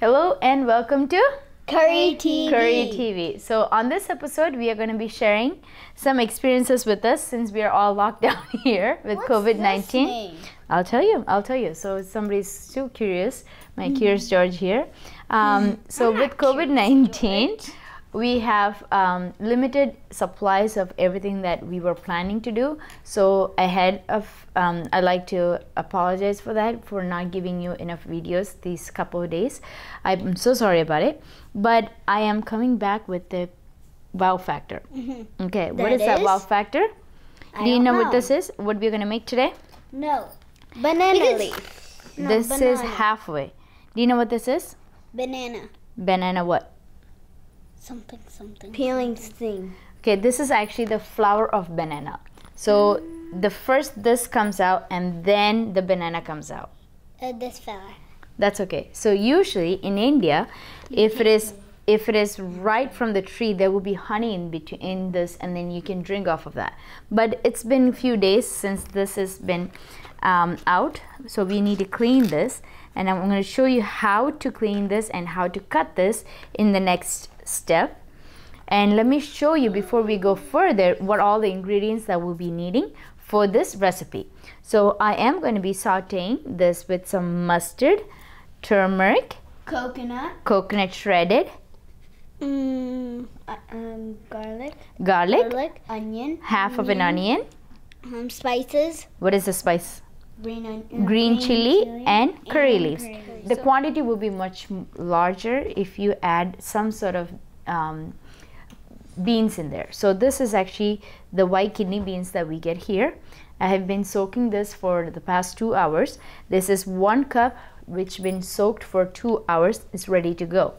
Hello and welcome to Curry TV. Curry TV. So, on this episode, we are going to be sharing some experiences with us since we are all locked down here with What's COVID nineteen. I'll tell you. I'll tell you. So, somebody's still curious. My curious George here. Um, so, I'm with COVID 19, we have um, limited supplies of everything that we were planning to do. So, ahead of, um, I'd like to apologize for that, for not giving you enough videos these couple of days. I'm so sorry about it. But I am coming back with the wow factor. Okay, what is That is that wow factor? I Do you don't know, what this is? What we're gonna make today? No. Banana leaf. No, this is halfway. Do you know what this is? Banana. Banana what? Something, something. Peeling thing. Okay, this is actually the flower of banana. So the first this comes out and then the banana comes out. Uh, this fella. That's okay. So usually in India, if it is if it is right from the tree, there will be honey in between in this, and then you can drink off of that. But it's been a few days since this has been um, out, so we need to clean this, and I'm going to show you how to clean this and how to cut this in the next step. And let me show you before we go further what all the ingredients that we'll be needing for this recipe. So I am going to be sauteing this with some mustard, turmeric, Coconut. coconut shredded, Mm, uh, um, garlic. garlic, Garlic. Onion. half of an onion. Um, spices. What is the spice? Green onion. Green chili and curry leaves. curry The quantity will be much larger if you add some sort of um, beans in there. So this is actually the white kidney beans that we get here. I have been soaking this for the past two hours. This is one cup which been soaked for two hours. It's ready to go.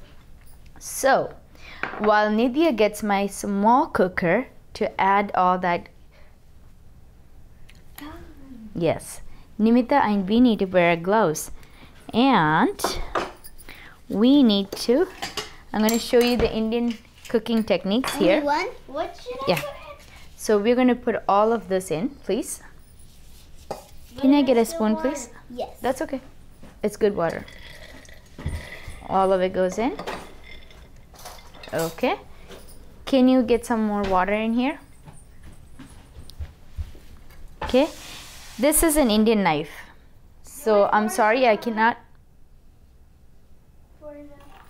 So while Nidya gets my small cooker to add all that Yes. Nimita and we need to wear gloves. And we need to I'm going to show you the Indian cooking techniques Only here. one? What should I Yeah. put in? So we're going to put all of this in, please. Can I get a spoon, please? Yes. That's okay. It's good water. All of it goes in. Okay. Can you get some more water in here? Okay. This is an Indian knife. So I'm sorry I cannot.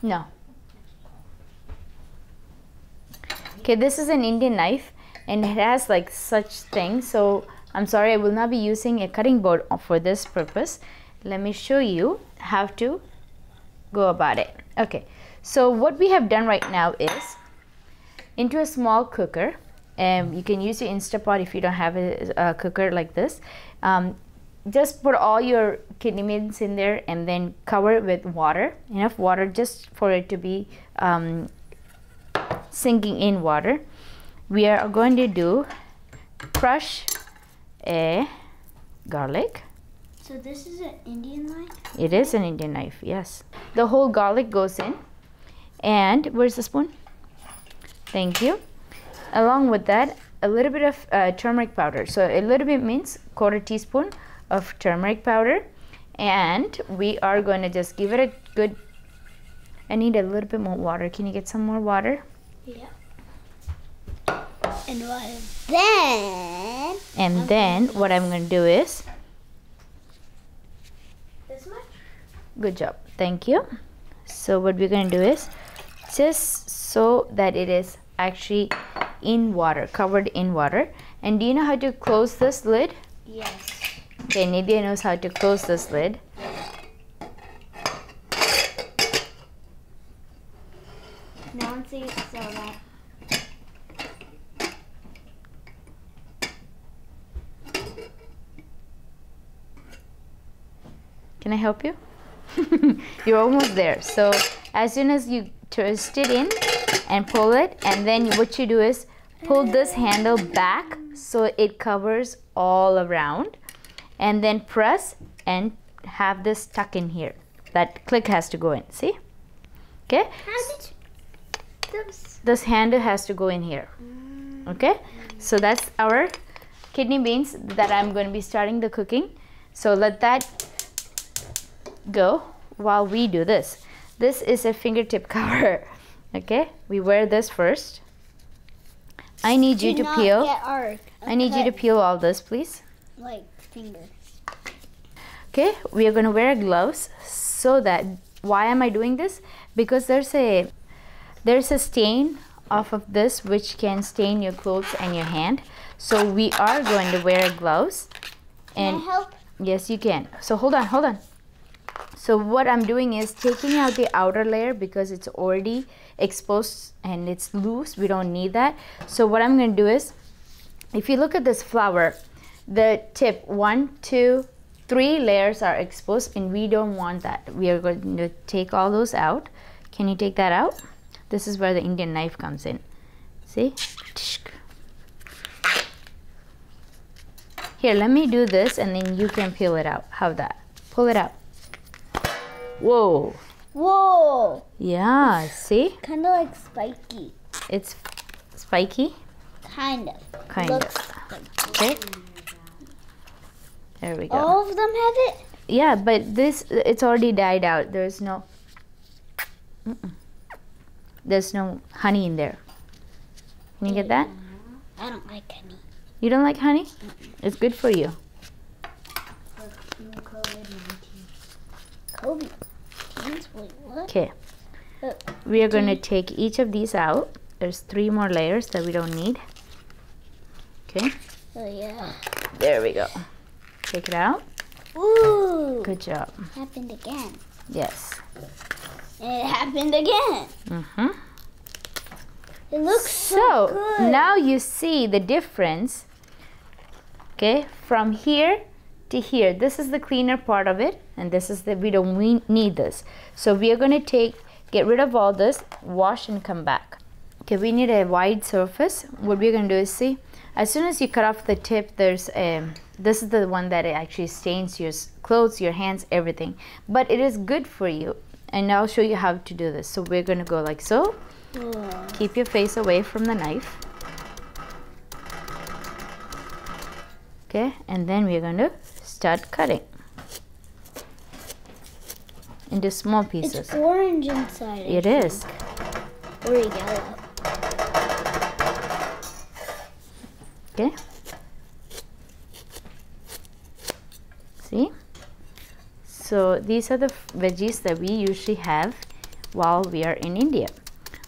No. Okay, this is an Indian knife and it has like such thing. So I'm sorry I will not be using a cutting board for this purpose. Let me show you how to go about it. Okay, so what we have done right now is into a small cooker. And you can use your Instapot if you don't have a, a cooker like this. Um, just put all your kidney beans in there and then cover it with water, enough water just for it to be um, sinking in water. We are going to do crush a garlic. So this is an Indian knife? It is an Indian knife, yes. The whole garlic goes in. And where's the spoon? Thank you. Along with that, a little bit of uh, turmeric powder. So a little bit means quarter teaspoon of turmeric powder. And we are going to just give it a good. I need a little bit more water. Can you get some more water? Yeah. And what? Then. And then what I'm going to do is, This much? good job. Thank you. So what we're going to do is just so that it is actually in water, covered in water. And do you know how to close this lid? Yes. Okay, Nidya knows how to close this lid. Nancy. Can I help you? You're almost there. So as soon as you twist it in and pull it, and then what you do is pull this handle back so it covers all around, and then press and have this tuck in here. That click has to go in. See? Okay. How did those? This handle has to go in here. Okay. So that's our kidney beans that I'm going to be starting the cooking. So let that go while we do this. this is a fingertip cover. Okay, we wear this first. I need you to peel. I need you to peel all this, please. like finger. Okay, we are going to wear gloves so that why am I doing this? Because there's a there's a stain off of this which can stain your clothes and your hand. So we are going to wear gloves Can and I help? yes you can. So hold on, hold on. So what I'm doing is taking out the outer layer because it's already exposed and it's loose. We don't need that. So what I'm going to do is if you look at this flower, the tip one, two, three layers are exposed and we don't want that. We are going to take all those out. Can you take that out? This is where the Indian knife comes in. See? Here, let me do this and then you can peel it out. How that? Pull it out. Whoa. Whoa! Yeah, see? Kind of like spiky. It's spiky. Kind of. Kind Looks of. like Okay. There we go. All of them have it? Yeah, but this it's already died out. There's no Mm-mm. There's no honey in there. Can you get that? I don't like honey. You don't like honey? It's good for you. Okay. We are going to take each of these out. There's three more layers that we don't need. Okay. Oh, yeah. There we go. Take it out. Ooh! Good job. Happened again. Yes. It happened again. Mm-hmm. It looks so, So good. now you see the difference. Okay, from here to here. This is the cleaner part of it, and this is the we don't we need this. So we are going to take get rid of all this, wash and come back. Okay, we need a wide surface. What we're going to do is see, as soon as you cut off the tip, there's a this is the one that it actually stains your clothes, your hands, everything. But it is good for you, and I'll show you how to do this. So we're going to go like so. Keep your face away from the knife. Okay, and then we're going to start cutting into small pieces. It's orange inside. It is. Or yellow. Okay. See? So these are the veggies that we usually have while we are in India.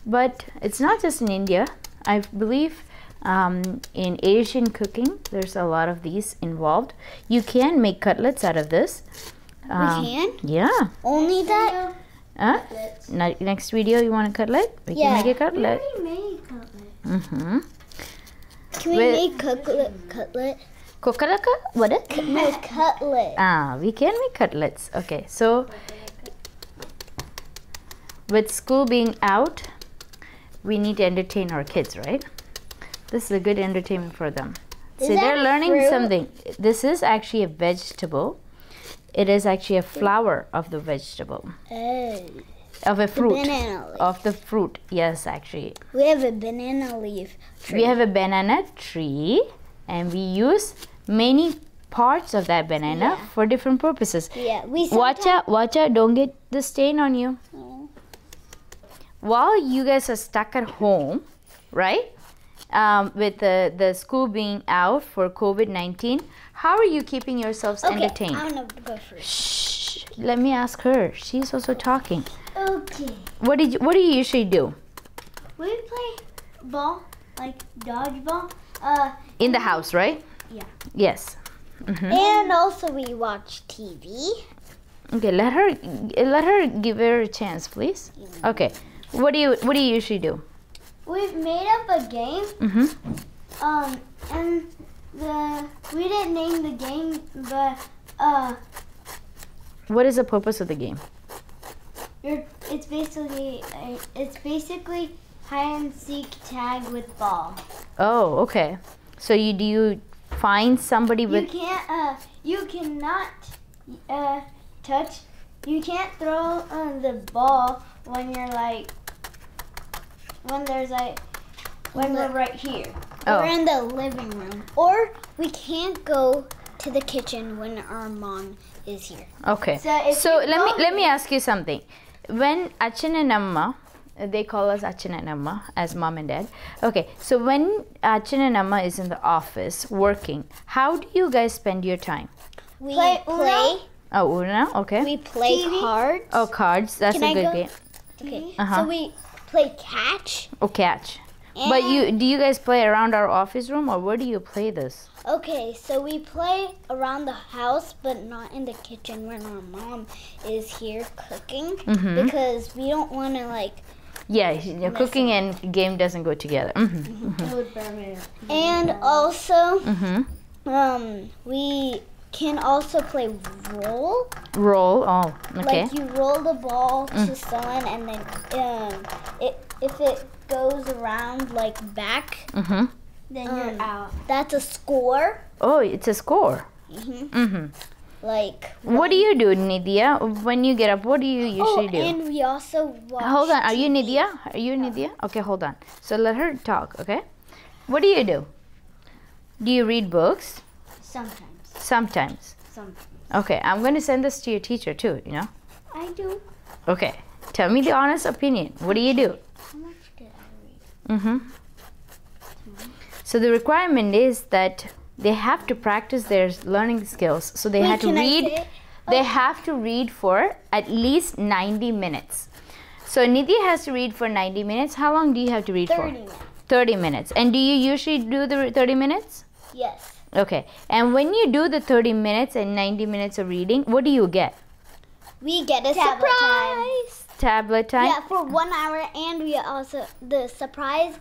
But it's not just in India. I believe um, in Asian cooking, there's a lot of these involved. You can make cutlets out of this. Um, we can? Yeah. Only that? Huh? Next video, you want a cutlet? We Yeah. can make a cutlet. we made cutlet. Mm-hmm. Can we With- make cutlet? Cutlet? Kokalaka? What? it? No, cutlet. Ah, we can make cutlets. Okay, so with school being out, we need to entertain our kids, right? This is a good entertainment for them. Is See, they're learning fruit? something. This is actually a vegetable. It is actually a flower of the vegetable, Oh, of a fruit, banana leaf. of the fruit. Yes, actually, We have a banana leaf. tree. we have a banana tree, and we use many parts of that banana Yeah. for different purposes. Yeah, we Watch out, watch out, don't get the stain on you. Oh. While you guys are stuck at home, right? Um, with the, the school being out for COVID 19, how are you keeping yourselves Okay, entertained? I'm gonna go first. Shh, let me ask her. She's also talking. Okay. What did you, what do you usually do We play ball, like dodgeball. Uh, in the house, right? Yeah. Yes. hmm and also we watch TV. Okay, let her let her give her a chance, please. Okay. What do you what do you usually do? We've made up a game. Mm-hmm. Um, and the we didn't name the game, but uh, What is the purpose of the game? it's basically it's basically hide and seek tag with ball. Oh, okay. So you do you find somebody with? You can't uh, you cannot uh touch. You can't throw uh, the ball when you're like when there's like when we're right here. Oh. We're in the living room, or we can't go to the kitchen when our mom is here. Okay. So So let me let me ask you something. when Achin and Amma, they call us Achin and Amma as mom and dad. Okay, so when Achin and Amma is in the office working, how do you guys spend your time? We Play play. Uno. Oh, Una, okay. We play TV. cards. oh, cards. That's Can a I good go? game. Okay. Uh-huh. So we play catch. Oh, catch. But you do you guys play around our office room or where do you play this? Okay, so we play around the house, but not in the kitchen when our mom is here cooking Mhm. because we don't want to like. Yeah, your cooking and game doesn't go together. Mm-hmm. It would burn me. And also, Mm-hmm. um, we can also play roll. Roll. Oh, okay. Like you roll the ball Mm. to someone, and then um, it if it goes around like back, Mm-hmm. Then Um, you're out. that's a score. Oh, it's a score. hmm Mm-hmm. Like What do you do, Nidya? When you get up, what do you usually oh, do? and we also watch. Hold on. Are you TV. Nidya? Are you Nidya? Okay, hold on. So let her talk, okay? What do you do? Do you read books? Sometimes. Sometimes. Sometimes. Okay, I'm going to send this to your teacher too, you know? I do. Okay. Tell me the honest opinion. What do you do? How much did I read? Mm-hmm. So the requirement is that they have to practice their learning skills. So they Wait, have to read. it? They oh. have to read for at least 90 minutes. So Nidhi has to read for 90 minutes. How long do you have to read Thirty for? minutes. 30 minutes. And do you usually do the 30 minutes? Yes. Okay. And when you do the 30 minutes and 90 minutes of reading, what do you get? We get a Tablet surprise. Tablet time? Yeah, for one hour, and we also the surprise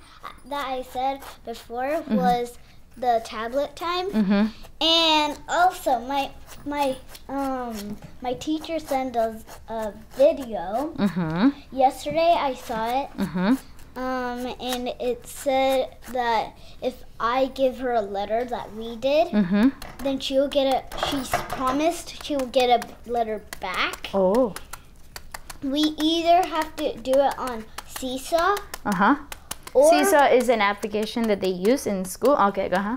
that I said before mm-hmm. was the tablet time, Mm-hmm. and also my my um my teacher sent us a video Mm-hmm. yesterday. I saw it, Mm-hmm. um, and it said that if I give her a letter that we did, Mm-hmm. then she'll get a. She's promised she will get a letter back. Oh. We either have to do it on Seesaw Uh-huh. Or Seesaw is an application that they use in school. Okay, uh-huh.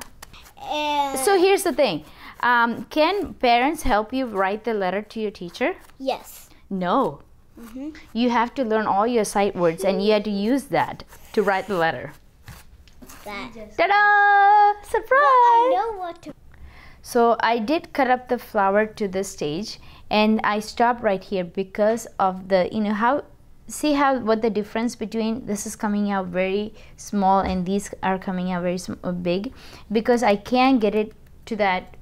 and So here's the thing. Um, can parents help you write the letter to your teacher? yes. No. hmm You have to learn all your sight words and you have to use that to write the letter. That. Ta-da! I Surprise! know what to. So I did cut up the flower to this stage and I stopped right here because of the, you know, how, see how, what the difference between this is coming out very small and these are coming out very uh, big because I can't get it to that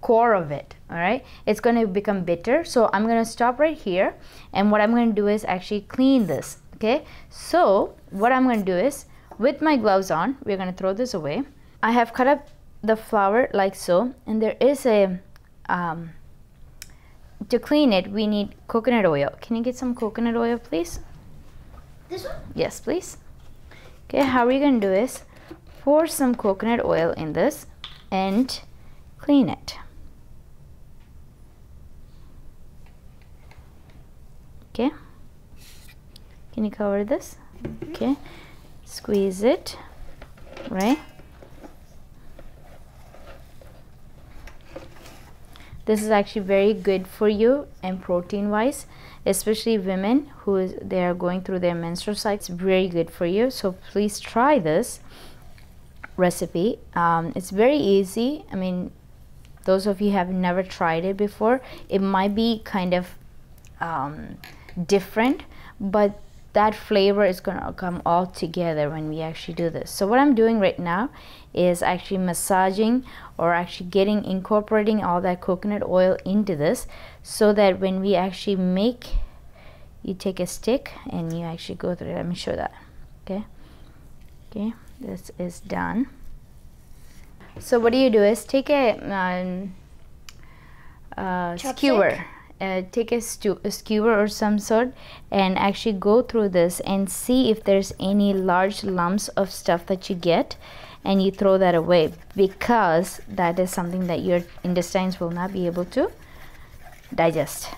core of it all right? It's going to become bitter so i'm going to stop right here and what i'm going to do is actually clean this okay? So what i'm going to do is with my gloves on we're going to throw this away. I have cut up the flower like so and there is a um, to clean it we need coconut oil. Can you get some coconut oil please? This one? yes please. Okay how we're going to do is pour some coconut oil in this and clean it. Okay. Can you cover this? Mm-hmm. Okay. Squeeze it right this is actually very good for you and protein wise especially women who is they are going through their menstrual cycle it's very good for you. So please try this recipe. Um, it's very easy. I mean those of you have never tried it before it might be kind of um, different but that flavor is going to come all together when we actually do this. So what i'm doing right now is actually massaging or actually getting incorporating all that coconut oil into this so that when we actually make you take a stick and you actually go through it. Let me show that. Okay. Okay. This is done. So what do you do is take a um, uh, skewer uh, take a, a skewer or some sort and actually go through this and see if there's any large lumps of stuff that you get and you throw that away because that is something that your intestines will not be able to digest.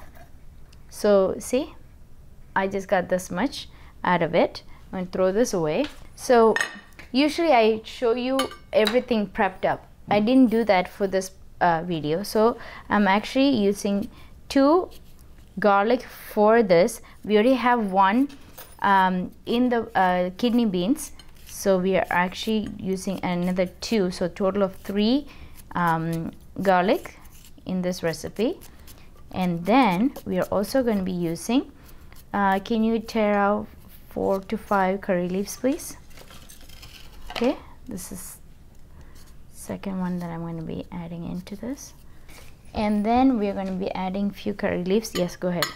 So see I just got this much out of it. I'm to throw this away. So usually I show you everything prepped up. I didn't do that for this uh, video. So I'm actually using two garlic for this. We already have one um, in the uh, kidney beans. So we are actually using another two. So total of three um, garlic in this recipe. And then we are also going to be using, uh, can you tear out four to five curry leaves please? Okay, this is second one that I'm going to be adding into this and then we're going to be adding few curry leaves yes go ahead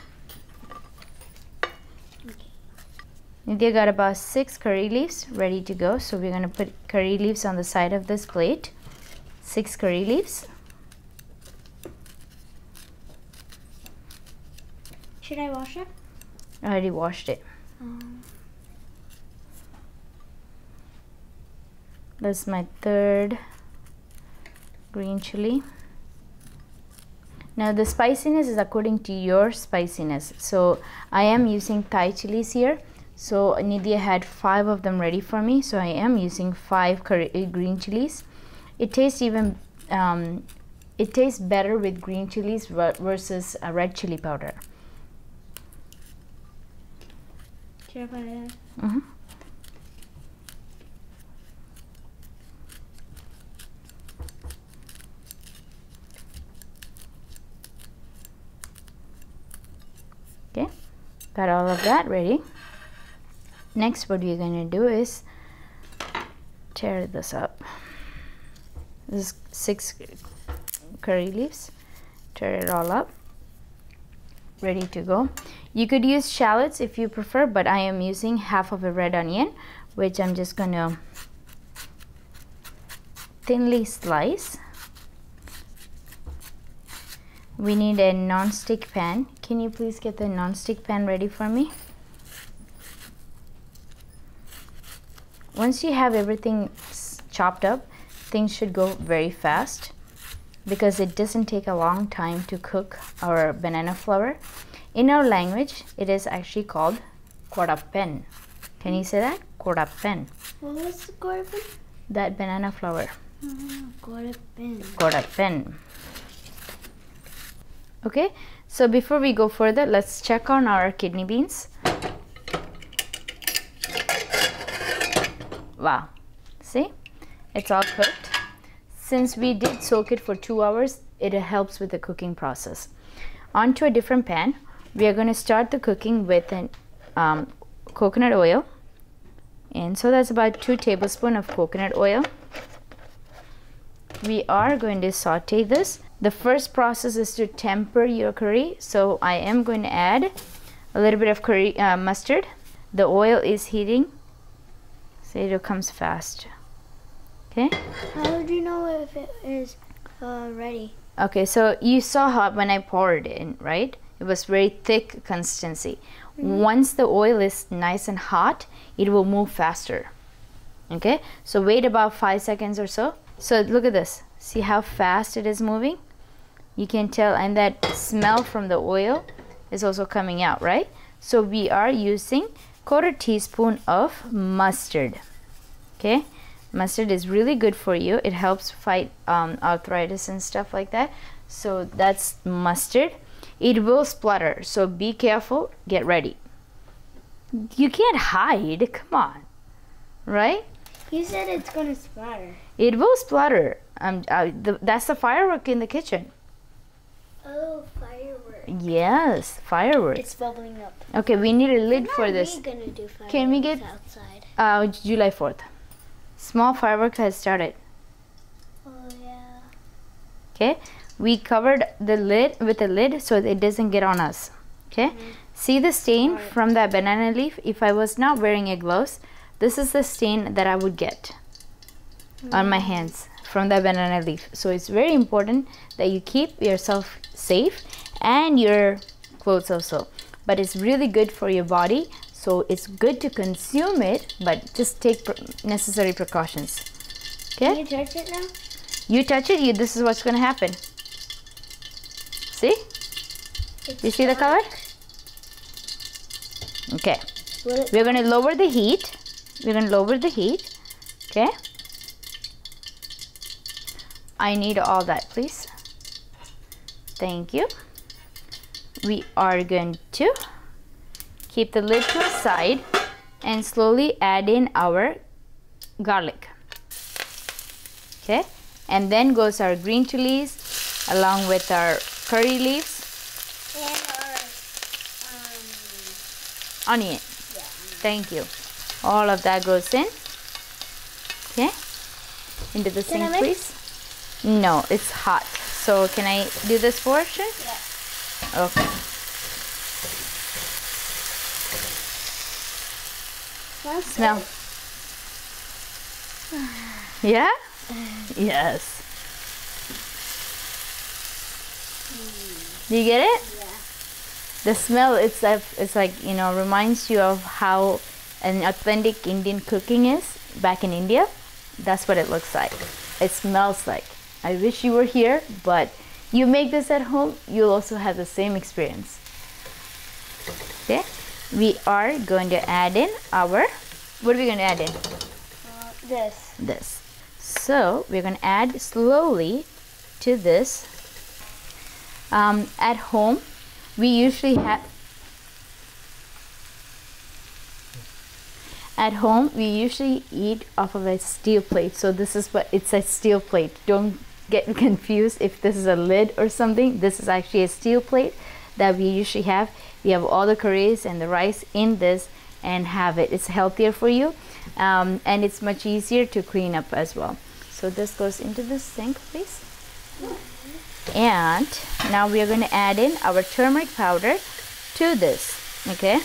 Nidya got about six curry leaves ready to go. So we're going to put curry leaves on the side of this plate. Six curry leaves. Should I wash it? I already washed it. Um, that's my third green chili. Now the spiciness is according to your spiciness. So I am using Thai chilies here so Nidya had five of them ready for me so I am using five uh, green chilies it tastes even um, it tastes better with green chilies versus a red chili powder in? Mhm. Okay, got all of that ready. Next, what we're going to do is tear this up. This is six curry leaves. Tear it all up. Ready to go. You could use shallots if you prefer, but I am using half of a red onion, which I'm just gonna thinly slice. We need a non-stick pan. Can you please get the non-stick pan ready for me? Once you have everything chopped up, things should go very fast because it doesn't take a long time to cook our banana flower. In our language, it is actually called korapen. Can you say that? Korapen. What was the Corbin? That banana flower. Oh, Corbin. Korapen. Okay, so before we go further, let's check on our kidney beans. Wow, see, it's all cooked. Since we did soak it for two hours, it helps with the cooking process. Onto a different pan, we are going to start the cooking with an um, coconut oil. And so that's about two tablespoons of coconut oil we are going to saute this. The first process is to temper your curry. So I am going to add a little bit of curry uh, mustard. The oil is heating, it comes fast. Okay. How would you know if it is uh, ready? Okay. So you saw how when I poured it in, right? It was very thick consistency. Once the oil is nice and hot, it will move faster. Okay. So wait about five seconds or so. So look at this. See how fast it is moving? You can tell, and that smell from the oil is also coming out, right? So we are using quarter teaspoon of mustard. Okay, mustard is really good for you. It helps fight um, arthritis and stuff like that. So that's mustard. It will splutter, so be careful. Get ready. You can't hide. Come on, right? You said it's gonna splatter. It will splatter. Um, uh, the, that's the firework in the kitchen. Oh, fireworks. Yes, fireworks. It's bubbling up. Okay, we need a lid for Are this. we gonna do fireworks Can we get- outside? Uh, July 4th. Small fireworks has started. Oh yeah. Okay, we covered the lid with a lid so it doesn't get on us. Okay, see the stain from that banana leaf? If I was not wearing a gloves, this is the stain that I would get on my hands from that banana leaf. So it's very important that you keep yourself safe and your clothes also. But it's really good for your body. So it's good to consume it, but just take necessary precautions. Can Okay? you touch it now? You touch it, you this is what's gonna happen. See? You see the color? Okay. We're gonna lower the heat. We're gonna lower the heat. Okay. I need all that, please. Thank you. We are going to keep the lid to the side and slowly add in our garlic. Okay? And then goes our green chilies along with our curry leaves. And our, um, onion. thank you. All of that goes in. Okay? Into the Can sink please. No it's hot. So can i do this portion Yeah. Okay. Smells smell yeah? Yes. Do you get it? Yeah. the smell itself is like you know reminds you of how an authentic indian cooking is back in india. That's what it looks like. It smells like i wish you were here but you make this at home you'll also have the same experience okay we are going to add in our what are we going to add in Uh, this. this. So we're going to add slowly to this. Um, at home, we usually have. At home, we usually eat off of a steel plate. So this is what it's a steel plate. Don't get confused if this is a lid or something. This is actually a steel plate that we usually have. We have all the curries and the rice in this and have it. It's healthier for you um, and it's much easier to clean up as well. So this goes into the sink, please. And now we are going to add in our turmeric powder to this. Okay.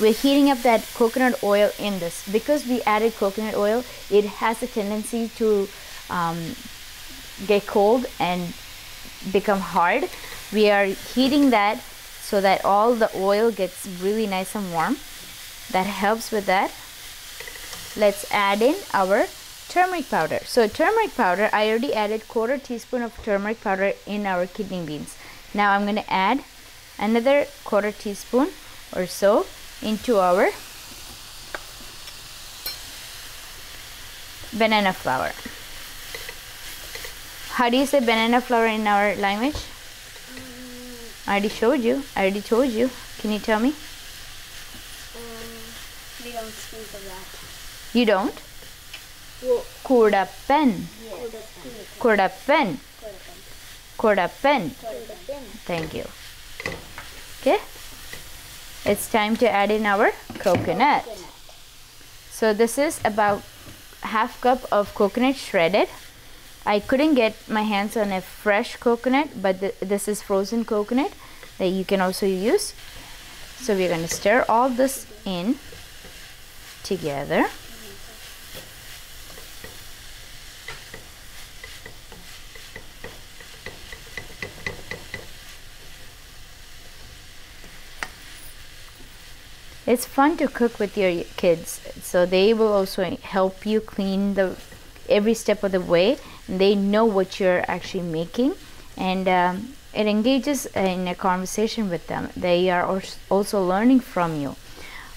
We're heating up that coconut oil in this because we added coconut oil. It has a tendency to um, get cold and become hard. We are heating that so that all the oil gets really nice and warm. That helps with that. Let's add in our turmeric powder. So turmeric powder, I already added quarter teaspoon of turmeric powder in our kidney beans. Now I'm going to add another quarter teaspoon or so into our banana flower. How do you say banana flower in our language? I already showed you. I already told you. Can you tell me? Um, we don't speak of that. You don't? Well, Kudapen. yes. Kudapen. Kudapen. Thank you. Okay. It's time to add in our coconut. So this is about half cup of coconut shredded. I couldn't get my hands on a fresh coconut, but th- this is frozen coconut that you can also use. So we're going to stir all this in together. It's fun to cook with your kids, so they will also help you clean the every step of the way. They know what you're actually making, and um, it engages in a conversation with them. They are also learning from you.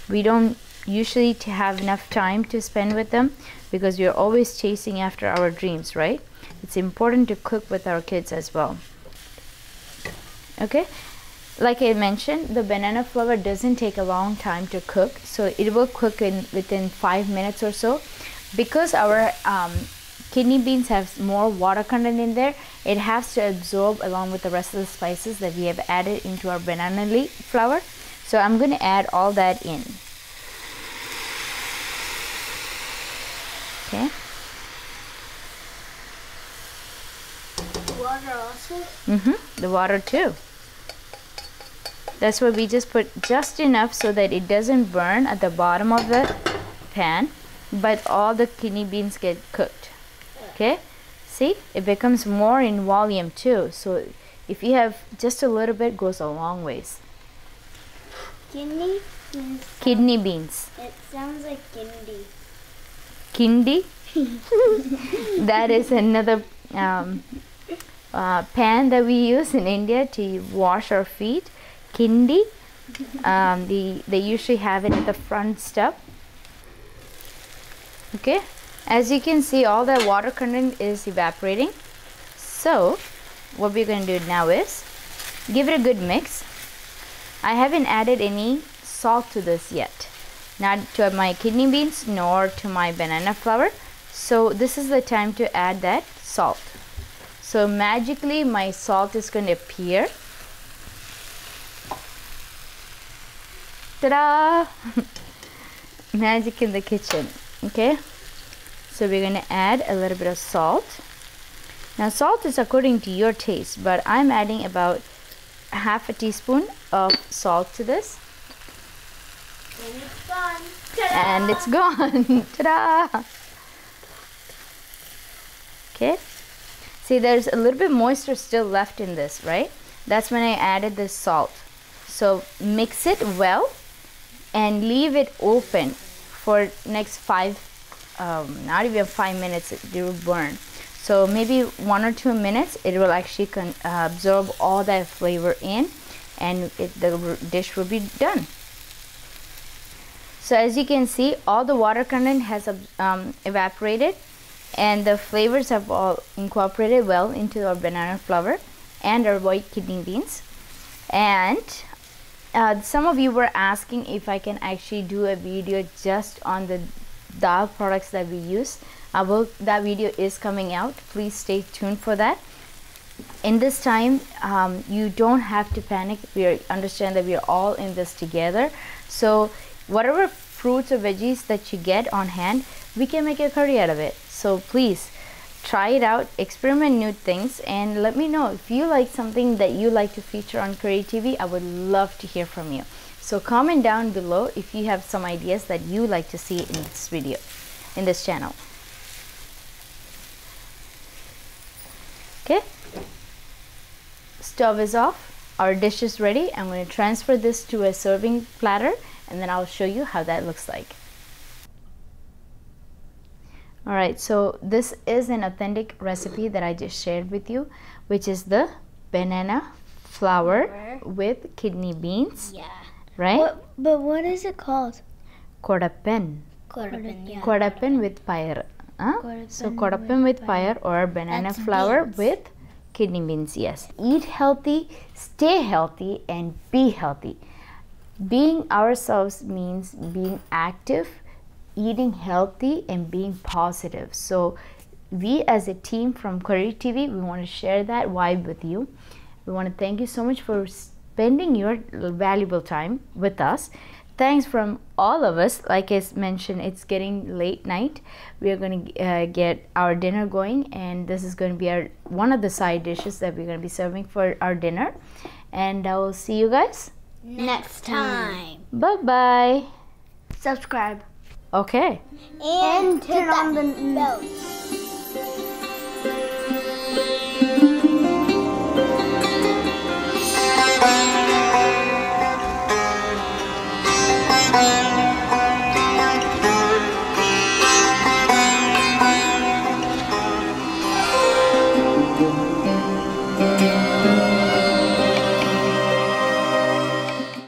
We don't usually have enough time to spend with them because we're always chasing after our dreams, right? It's important to cook with our kids as well. Okay, like I mentioned, the banana flower doesn't take a long time to cook, so it will cook in within five minutes or so. Because our um, kidney beans have more water content in there, it has to absorb along with the rest of the spices that we have added into our banana leaf flower. So I'm going to add all that in. Okay. Water also? Mm-hmm. The water too. That's why we just put just enough so that it doesn't burn at the bottom of the pan, but all the kidney beans get cooked. Okay? See, it becomes more in volume too. So if you have just a little bit, goes a long ways. Kidney? means- Kidney beans, It sounds like kindi. kindi. that is another um, uh, pan that we use in India to wash our feet. Kindi. Um, the they usually have it at the front step. Okay, as you can see, all the water content is evaporating. So, what we're going to do now is give it a good mix. I haven't added any salt to this yet. Not to my kidney beans nor to my banana flower. So this is the time to add that salt. So magically my salt is going to appear. Ta-da! Magic in the kitchen okay so we're going to add a little bit of salt now salt is according to your taste but I'm adding about half a teaspoon of salt to this And it's gone. and it's gone. Ta-da! Okay. See, there's a little bit moisture still left in this, right? That's when I added the salt. So mix it well and leave it open for next five, um, not even five minutes. It will burn. So maybe one or two minutes, it will actually uh, absorb all that flavor in, and it, the dish will be done. So as you can see, all the water content has um, evaporated and the flavors have all incorporated well into our banana flower and our white kidney beans. And uh, some of you were asking if I can actually do a video just on the dal products that we use. I will, that video is coming out. Please stay tuned for that. In this time, um, you don't have to panic. We are, understand that we are all in this together. So whatever fruits or veggies that you get on hand, we can make a curry out of it. So please try it out, experiment new things, and let me know if you like something that you like to feature on Curry TV. I would love to hear from you. So comment down below if you have some ideas that you like to see in this video, in this channel. Okay, stove is off. Our dish is ready. I'm going to transfer this to a serving platter and then I'll show you how that looks like. Alright, so this is an authentic recipe that I just shared with you, which is the banana flower with kidney beans, Yeah. right? What, but what is it called? Kodapen. Kodapan, yeah. Kodapen with pyre. Huh? So kodapen with pyre or banana That's flower beans. with kidney beans, yes. Eat healthy, stay healthy, and be healthy. Being ourselves means being active, eating healthy, and being positive. So, we as a team from Curry TV, we want to share that vibe with you. We want to thank you so much for spending your valuable time with us. Thanks from all of us. Like I mentioned, it's getting late night. We are going to uh, get our dinner going, and this is going to be our one of the side dishes that we're going to be serving for our dinner. And I will see you guys. Next time. Bye bye. Subscribe. Okay. And, and turn on the bells.